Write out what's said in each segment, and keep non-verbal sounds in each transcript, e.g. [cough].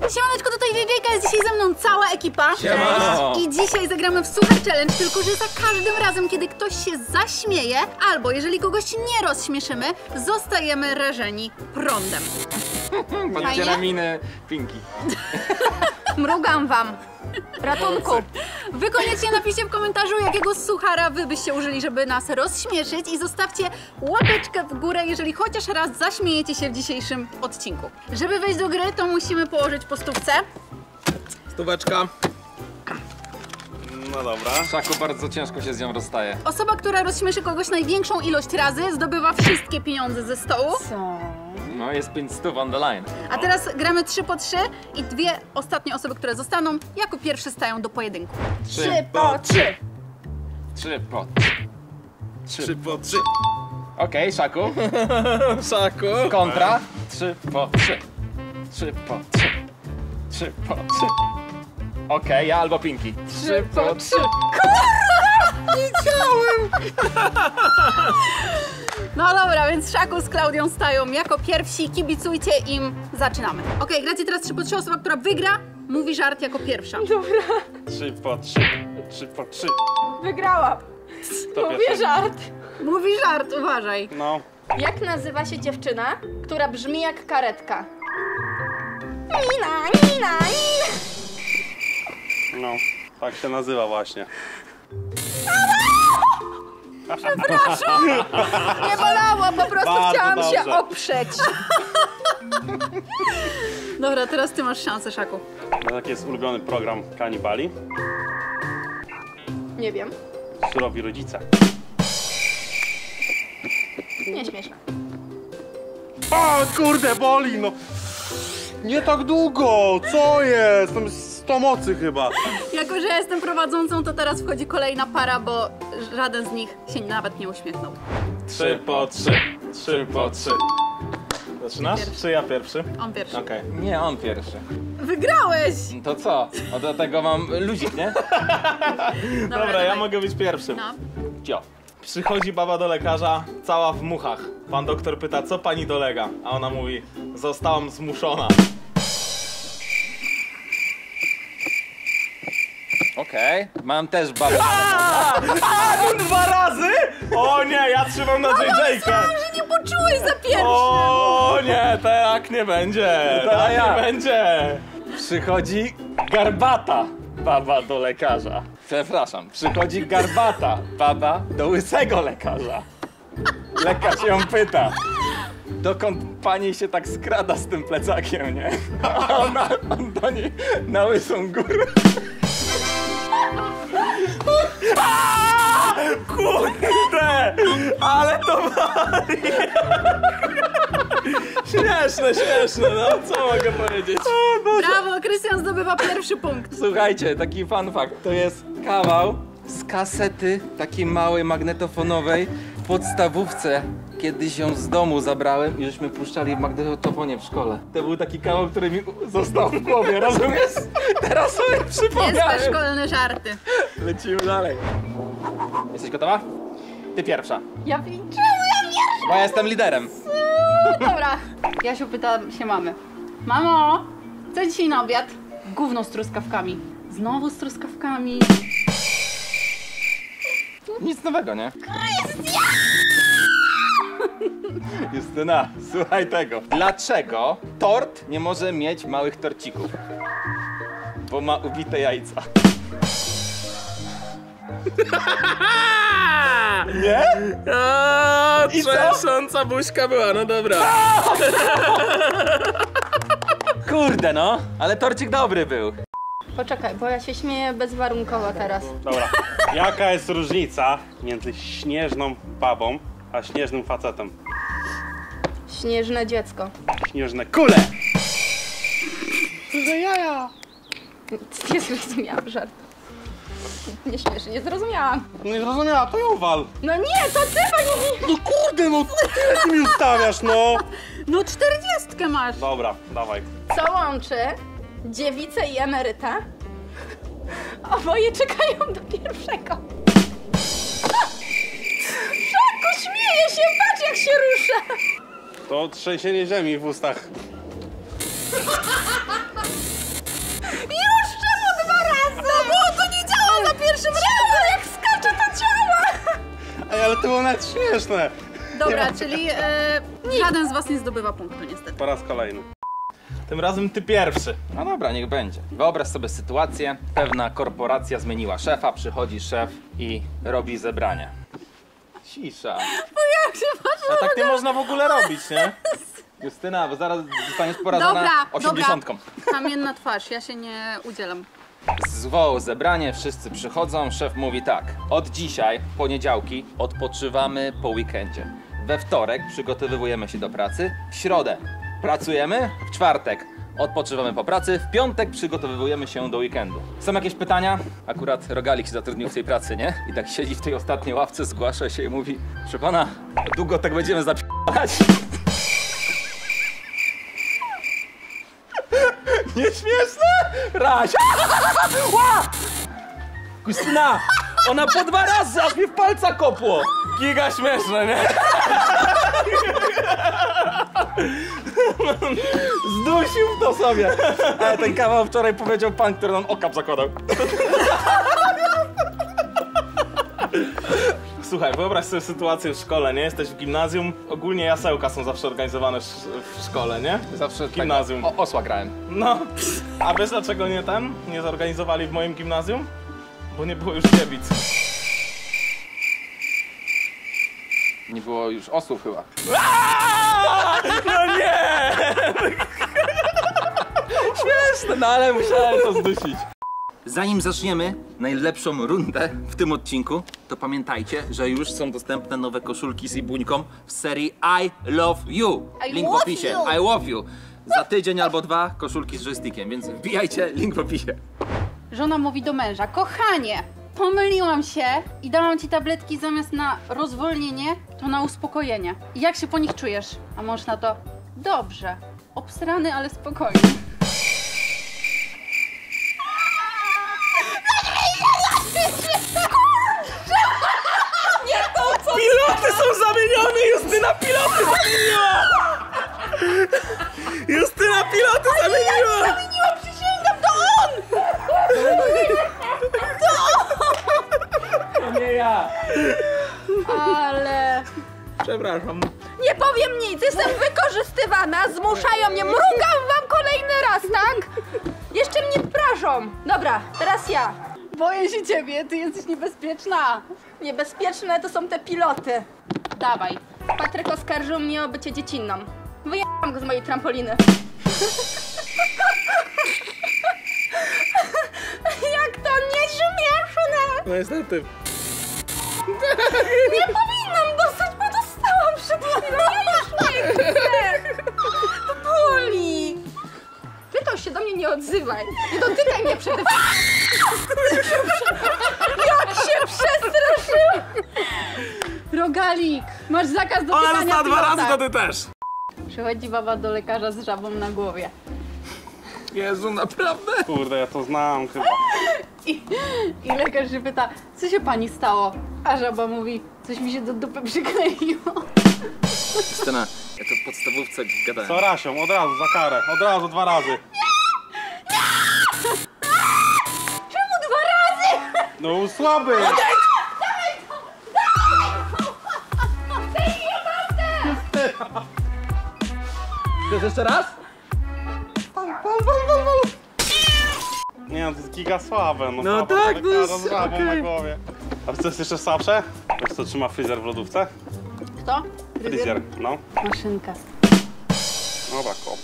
Siemaneczko, tutaj JJK, jest dzisiaj ze mną cała ekipa. Siemano. I dzisiaj zagramy w Suchar Challenge, tylko że za każdym razem, kiedy ktoś się zaśmieje, albo jeżeli kogoś nie rozśmieszymy, zostajemy rażeni prądem. [laughs] Fajnie? na miny Pinki. [laughs] Mrugam wam. Ratunku. Wy koniecznie napiszcie w komentarzu, jakiego suchara wy byście użyli, żeby nas rozśmieszyć i zostawcie łapeczkę w górę, jeżeli chociaż raz zaśmiejecie się w dzisiejszym odcinku. Żeby wejść do gry, to musimy położyć po stówce. Stóweczka. No dobra. Szaku bardzo ciężko się z nią rozstaje. Osoba, która rozśmieszy kogoś największą ilość razy, zdobywa wszystkie pieniądze ze stołu. Co? No jest 5 stów on the line. A teraz gramy 3 po 3 i dwie ostatnie osoby, które zostaną, jako pierwsze stają do pojedynku. Trzy po trzy. Trzy po Trzy po trzy. Okej, Szaku. [laughs] Szaku. Kontra. Trzy po trzy. Trzy po trzy. Trzy po trzy. Okej, ja albo Pinki. Trzy po trzy. [laughs] [laughs] No dobra, więc Szaku z Klaudią stają jako pierwsi, kibicujcie im, zaczynamy. Okej, gracie teraz 3 po 3, osoba, która wygra, mówi żart jako pierwsza. Trzy po trzy. Trzy po trzy. Wygrałam. To Mówię pierwszy. żart. Mówi żart, uważaj. No. Jak nazywa się dziewczyna, która brzmi jak karetka? Nina, Nina, Nina. No. Tak się nazywa właśnie. Nie bolało, po prostu Bardzo chciałam się dobrze. oprzeć. Dobra, teraz ty masz szansę, Szaku. Taki jest ulubiony program Kanibali. Nie wiem. Surowi rodzice. Nie śmieszne. O kurde, boli no. Nie tak długo. Co jest? Tam jest 100 mocy chyba. Jako, że ja jestem prowadzącą, to teraz wchodzi kolejna para, bo żaden z nich się nawet nie uśmiechnął. Trzy po trzy. Trzy po trzy. Zaczynasz? Pierwszy. Czy ja pierwszy? On pierwszy. Okej. Nie, on pierwszy. Wygrałeś! To co? O, do tego mam luzik, nie? [laughs] Dobra, ja dawaj. mogę być pierwszym. No. Cio. Przychodzi baba do lekarza, cała w muchach. Pan doktor pyta, co pani dolega? A ona mówi, zostałam zmuszona. Okej. Mam też babę. A, dwa razy? O nie, ja trzymam na JJ-kę. Myślałam, że nie poczułeś za pierwszym! O nie, tak nie będzie. To Tak ja. nie będzie. Przychodzi garbata baba do lekarza. Przepraszam, przychodzi garbata baba do łysego lekarza. Lekarz ją pyta, dokąd pani się tak skrada z tym plecakiem, nie? A ona, on do niej na łysą górę. A, Kurde, ale to wali. Śmieszne, śmieszne, no co mogę powiedzieć? Brawo, Krystian zdobywa pierwszy punkt. Słuchajcie, taki fun fact, to jest kawał z kasety takiej małej magnetofonowej podstawówce. Kiedyś ją z domu zabrałem i żeśmy puszczali w magnetofonie w szkole. To był taki kawał, który mi został w głowie, rozumiesz? Teraz sobie przypomniałem. szkolne żarty. Lecimy dalej. Jesteś gotowa? Ty pierwsza, Ja czemu ja wiem? bo ja jestem liderem. Dobra. Jasiu pyta się mamy. Mamo, co dzisiaj na obiad? Gówno z truskawkami. Znowu z truskawkami. Nic nowego, nie? [laughs] Justyna, słuchaj tego. Dlaczego tort nie może mieć małych torcików? Bo ma ubite jajca. [laughs] Nie? A, I co? trzęsąca buźka była, no dobra. [laughs] Kurde no, ale torcik dobry był. Poczekaj, bo ja się śmieję bezwarunkowo teraz. Dobra, jaka jest różnica między śnieżną babą a śnieżnym facetem? Śnieżne dziecko. Śnieżne kule! Nie zrozumiałam żart. Nie śmieszy, nie zrozumiałam. No nie zrozumiała, to ją wal. No nie, to ty pani mi... No kurde, no tyle ty mi ustawiasz, no. No czterdziestkę masz. Dobra, dawaj. Co łączy dziewicę i emeryta? Oboje czekają do pierwszego. śmieje się, patrz jak się rusza. To trzęsienie ziemi w ustach. Już czemu dwa razy? No bo to nie działa na pierwszym razem. jak skacze, to działa. Ej, ale to było nawet śmieszne. Dobra, czyli e, żaden z was nie zdobywa punktu niestety. Po raz kolejny. Tym razem ty pierwszy. No dobra, niech będzie. Wyobraź sobie sytuację. Pewna korporacja zmieniła szefa, przychodzi szef i robi zebranie. Cisza. Jak się patrzę A tak nie można w ogóle robić, nie? Justyna, bo zaraz zostaniesz poradzona Dobra, osiemdziesiątką. Kamienna twarz, ja się nie udzielam. Zwołał zebranie, wszyscy przychodzą, szef mówi tak. Od dzisiaj, poniedziałki, odpoczywamy po weekendzie. We wtorek przygotowujemy się do pracy, w środę pracujemy, w czwartek odpoczywamy po pracy, w piątek przygotowujemy się do weekendu. Są jakieś pytania? Akurat Rogalik się zatrudnił w tej pracy, nie? I tak siedzi w tej ostatniej ławce, zgłasza się i mówi Proszę pana, długo tak będziemy zapi***ać? [laughs] Nieśmieszne? Raś! [laughs] Ła! Justyna! Ona po dwa razy, aż mi w palca kopło! Giga śmieszne, nie? [laughs] Zdusił to sobie! Ale ten kawał wczoraj powiedział pan, który nam okap zakładał. Słuchaj, wyobraź sobie sytuację w szkole, nie? Jesteś w gimnazjum. Ogólnie jasełka są zawsze organizowane w, w szkole, nie? Zawsze Gimnazjum. Tak, o, osła grałem. No, a wiesz dlaczego nie ten? Nie zorganizowali w moim gimnazjum? Bo nie było już dziewic. Nie było już osłów chyba. No nie! Śmieszne, no ale musiałem to zdusić. Zanim zaczniemy najlepszą rundę w tym odcinku, to pamiętajcie, że już są dostępne nowe koszulki z Ibuńką w serii I Love You. Link w opisie. you. I love you. Za tydzień albo dwa koszulki z joystickiem, więc wbijajcie, link w opisie. Żona mówi do męża, kochanie, pomyliłam się i dałam ci tabletki zamiast na rozwolnienie, to na uspokojenie. I jak się po nich czujesz? A mąż na to, dobrze, obsrany, ale spokojny. Piloty są zamienione! Justyna piloty [laughs] zamieniła! Justyna piloty zamieniła! Ja! Ale... Przepraszam. Nie powiem nic, jestem wykorzystywana, zmuszają mnie, mrugam wam kolejny raz, tak? Jeszcze mnie prażą. Dobra, teraz ja. Boję się ciebie, ty jesteś niebezpieczna. Niebezpieczne to są te piloty. Dawaj. Patryk oskarżył mnie o bycie dziecinną. Wyjechałam go z mojej trampoliny. [laughs] Jak to nieśmieszne! No niestety. Nie powinnam dostać, bo dostałam przed chwilą. Ja już nie chcę. To boli. Ty to się do mnie nie odzywaj. Nie dotykaj mnie przede wszystkim. Jak się przestraszyłam. Rogalik, masz zakaz Ona dotykania została dwa pilota. razy, to ty też. Przychodzi baba do lekarza z żabą na głowie. Jezu, naprawdę? Kurde, ja to znam chyba. I, I lekarz się pyta, co się pani stało? A żaba mówi, coś mi się do dupy przykleiło. Justyna, ja to w podstawówce gadałem. Co Rasią, od razu, za karę. Od razu, dwa razy. Czemu dwa razy? No słaby. Chcesz jeszcze raz? Nie no, to jest giga słabe. No, No słabe, tak, to no jest- z żabą okej. na głowie. A co jest jeszcze słabsze? Wiesz co trzyma fryzjer w lodówce? Kto? Fryzjer, no. Maszynka. Dobra, kop.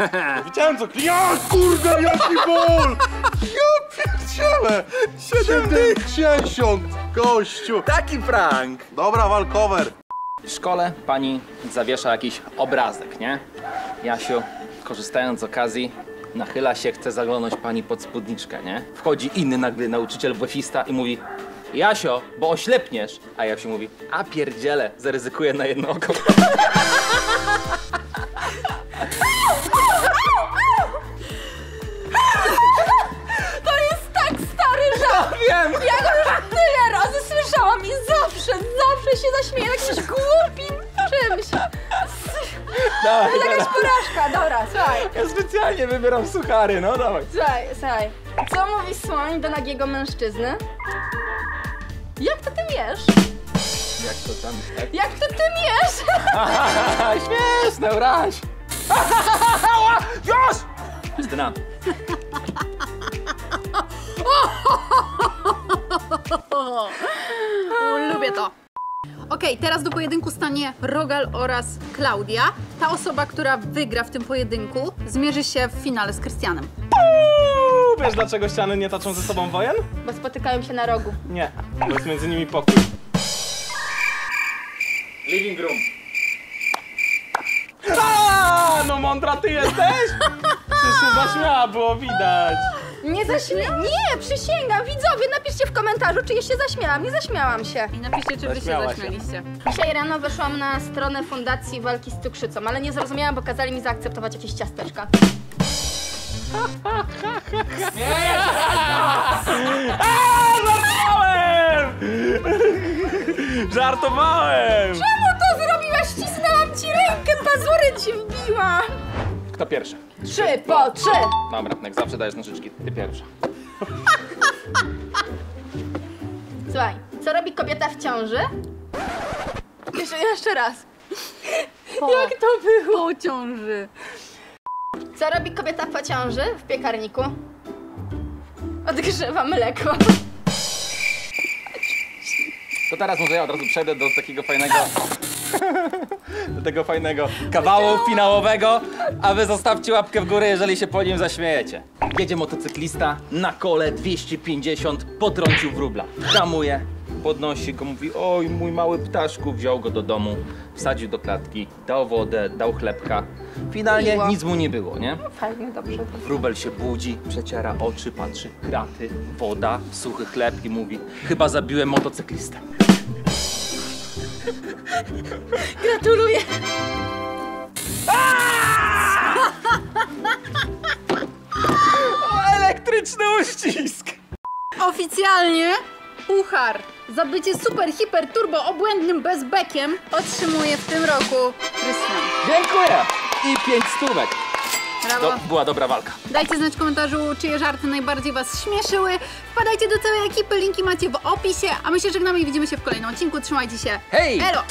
[laughs] Widziałem co Ja kurde, jaki ból! Ja pierdzielę! 70 gościu! Taki prank! Dobra, walkover. W szkole pani zawiesza jakiś obrazek, nie? Jasiu, korzystając z okazji, nachyla się, chce zaglądać pani pod spódniczkę, nie? Wchodzi inny nagle nauczyciel wefista i mówi Jasio, bo oślepniesz. A Jasiu mówi, a pierdziele, zaryzykuję na jedno oko. To jest tak stary żart. Wiem! Ja go już tyle razy słyszałam i zawsze, zawsze się zaśmieję jakimś głupim czymś. Dawaj, To jest jakaś porażka. Dobra, słuchaj. Ja specjalnie wybieram suchary, no dawaj. Słuchaj, słuchaj. Co mówi słoń do nagiego mężczyzny? Jak to ty wiesz? Jak to tam? Tak? Jak to ty wiesz? Haha, Śmieszne, uraź! Już! Justyna, teraz do pojedynku stanie Rogal oraz Klaudia. Ta osoba, która wygra w tym pojedynku, zmierzy się w finale z Krystianem. Wiesz dlaczego ściany nie toczą ze sobą wojen? Bo spotykają się na rogu. Nie, bo jest między nimi pokój. Living room. A, no mądra ty jesteś? Przecież się zaśmiała, było widać. Nie zaśmiałam? Nie, przysięgam. Widzowie, napiszcie w komentarzu, czy ja się zaśmiałam. Nie zaśmiałam się. I napiszcie, czy wy się Zaśmiała się. zaśmialiście. Dzisiaj rano weszłam na stronę Fundacji Walki z Cukrzycą, ale nie zrozumiałam, bo kazali mi zaakceptować jakieś ciasteczka. Żartowałem! [laughs] Żartowałem! Czemu to zrobiłaś? Ścisnęłam ci rękę, pazury ci wbiłam. Kto pierwszy? Trzy po trzy. Dobra, jak zawsze dajesz nożyczki, ty pierwsza. Słuchaj, co robi kobieta w ciąży? Jeszcze, jeszcze raz. Jak to było? Po ciąży. Co robi kobieta po ciąży w piekarniku? Odgrzewa mleko. To teraz może ja od razu przejdę do takiego fajnego. [laughs] do tego fajnego kawału finałowego, a wy zostawcie łapkę w górę, jeżeli się po nim zaśmiejecie. Jedzie motocyklista na kole 250, potrącił wróbla. Hamuje, podnosi go, mówi: Oj, mój mały ptaszku, wziął go do domu, wsadził do klatki, dał wodę, dał chlebka. Finalnie Miło. nic mu nie było, nie? Fajnie, dobrze. Wróbel się budzi, przeciera oczy, patrzy, kraty, woda, suchy chleb i mówi: Chyba zabiłem motocyklistę. Gratuluję. O, [laughs] elektryczny uścisk! Oficjalnie puchar za bycie super, hiper, turbo, obłędnym bezbekiem otrzymuje w tym roku Krystian. Dziękuję! I pięć stówek. Brawo. Do, była dobra walka. Dajcie znać w komentarzu, czyje żarty najbardziej was śmieszyły. Wpadajcie do całej ekipy, linki macie w opisie, a my się żegnamy i widzimy się w kolejnym odcinku. Trzymajcie się. Hej! Elo!